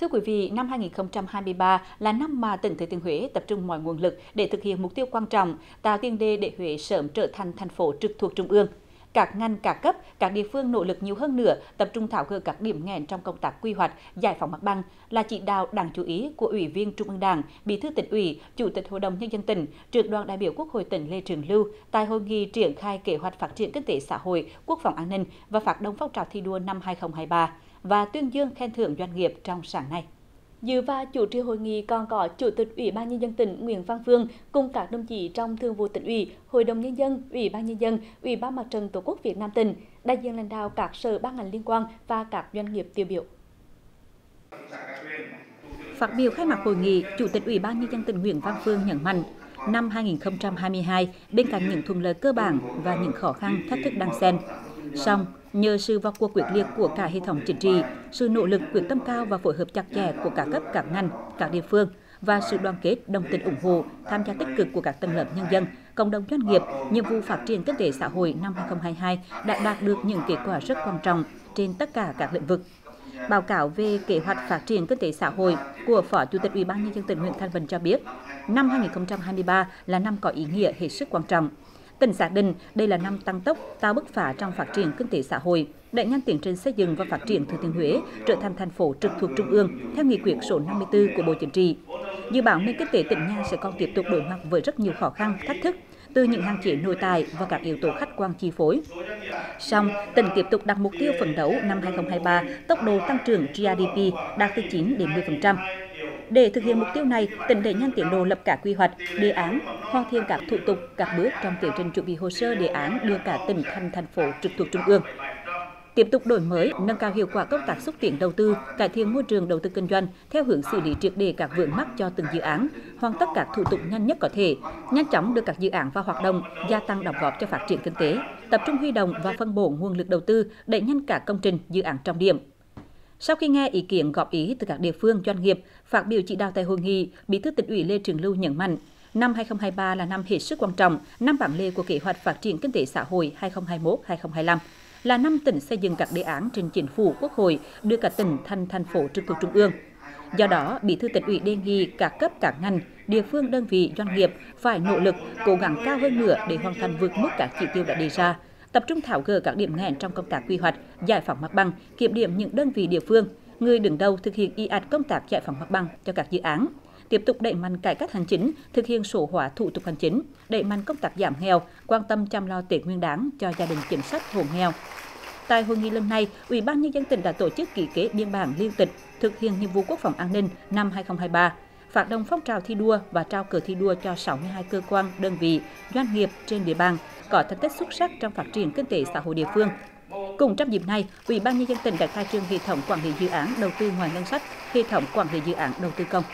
Thưa quý vị, năm 2023 là năm mà tỉnh Thừa Thiên Huế tập trung mọi nguồn lực để thực hiện mục tiêu quan trọng, tạo tiền đề để Huế sớm trở thành thành phố trực thuộc trung ương. Các ngành các cấp, các địa phương nỗ lực nhiều hơn nữa, tập trung thảo gỡ các điểm nghẽn trong công tác quy hoạch, giải phóng mặt bằng là chỉ đạo đáng chú ý của Ủy viên Trung ương Đảng, Bí thư tỉnh ủy, Chủ tịch Hội đồng nhân dân tỉnh, trưởng đoàn đại biểu Quốc hội tỉnh Lê Trường Lưu tại hội nghị triển khai kế hoạch phát triển kinh tế xã hội, quốc phòng an ninh và phát động phong trào thi đua năm 2023 và tuyên dương khen thưởng doanh nghiệp trong sáng nay. Dự và chủ trì hội nghị còn có Chủ tịch Ủy ban nhân dân tỉnh Nguyễn Văn Phương cùng các đồng chí trong Thường vụ tỉnh ủy, Hội đồng nhân dân, Ủy ban nhân dân, Ủy ban Mặt trận Tổ quốc Việt Nam tỉnh, đại diện lãnh đạo các sở ban ngành liên quan và các doanh nghiệp tiêu biểu. Phát biểu khai mạc hội nghị, Chủ tịch Ủy ban nhân dân tỉnh Nguyễn Văn Phương nhấn mạnh, năm 2022, bên cạnh những thuận lợi cơ bản và những khó khăn, thách thức đang xen, song nhờ sự vào cuộc quyết liệt của cả hệ thống chính trị, sự nỗ lực quyết tâm cao và phối hợp chặt chẽ của cả cấp các ngành, các địa phương và sự đoàn kết, đồng tình ủng hộ, tham gia tích cực của các tầng lớp nhân dân, cộng đồng doanh nghiệp, nhiệm vụ phát triển kinh tế xã hội năm 2022 đã đạt được những kết quả rất quan trọng trên tất cả các lĩnh vực. Báo cáo về kế hoạch phát triển kinh tế xã hội của Phó Chủ tịch Ủy ban nhân dân tỉnh Nguyễn Thanh Bình cho biết, năm 2023 là năm có ý nghĩa hết sức quan trọng Tỉnh xác định đây là năm tăng tốc, tạo bứt phá trong phát triển kinh tế xã hội, đẩy nhanh tiến trình xây dựng và phát triển Thừa Thiên Huế trở thành thành phố trực thuộc trung ương theo nghị quyết số 54 của Bộ Chính trị. Dự báo nền kinh tế tỉnh nhà sẽ còn tiếp tục đối mặt với rất nhiều khó khăn, thách thức từ những hạn chế nội tại và các yếu tố khách quan chi phối. Song, tỉnh tiếp tục đặt mục tiêu phấn đấu năm 2023 tốc độ tăng trưởng GDP đạt từ 9 đến 10%. Để thực hiện mục tiêu này, tỉnh đẩy nhanh tiến độ lập cả quy hoạch, đề án, hoàn thiện các thủ tục, các bước trong tiến trình chuẩn bị hồ sơ đề án đưa cả tỉnh thành thành phố trực thuộc trung ương. Tiếp tục đổi mới, nâng cao hiệu quả công tác xúc tiến đầu tư, cải thiện môi trường đầu tư kinh doanh theo hướng xử lý triệt đề các vướng mắc cho từng dự án, hoàn tất các thủ tục nhanh nhất có thể, nhanh chóng đưa các dự án vào hoạt động, gia tăng đóng góp cho phát triển kinh tế, tập trung huy động và phân bổ nguồn lực đầu tư, đẩy nhanh các công trình, dự án trọng điểm. Sau khi nghe ý kiến góp ý từ các địa phương, doanh nghiệp, phát biểu chỉ đạo tại hội nghị, Bí thư tỉnh ủy Lê Trường Lưu nhấn mạnh, năm 2023 là năm hết sức quan trọng, năm bản lề của kế hoạch phát triển kinh tế xã hội 2021-2025 là năm tỉnh xây dựng các đề án trình chính phủ quốc hội đưa cả tỉnh thành thành phố trực thuộc trung ương. Do đó, Bí thư tỉnh ủy đề nghị các cấp các ngành, địa phương đơn vị doanh nghiệp phải nỗ lực cố gắng cao hơn nữa để hoàn thành vượt mức các chỉ tiêu đã đề ra, tập trung tháo gỡ các điểm nghẽn trong công tác quy hoạch, giải phóng mặt bằng, kiểm điểm những đơn vị địa phương, người đứng đầu thực hiện y ạt công tác giải phóng mặt bằng cho các dự án, tiếp tục đẩy mạnh cải cách hành chính, thực hiện số hóa thủ tục hành chính, đẩy mạnh công tác giảm nghèo, quan tâm chăm lo Tết Nguyên đán cho gia đình chính sách hộ nghèo. Tại hội nghị lần này, Ủy ban nhân dân tỉnh đã tổ chức ký kết biên bản liên tịch thực hiện nhiệm vụ quốc phòng an ninh năm 2023 phát động phong trào thi đua và trao cờ thi đua cho 62 cơ quan, đơn vị, doanh nghiệp trên địa bàn có thành tích xuất sắc trong phát triển kinh tế xã hội địa phương. Cùng trong dịp này, Ủy ban nhân dân tỉnh đã khai trương hệ thống quản lý dự án đầu tư ngoài ngân sách, hệ thống quản lý dự án đầu tư công.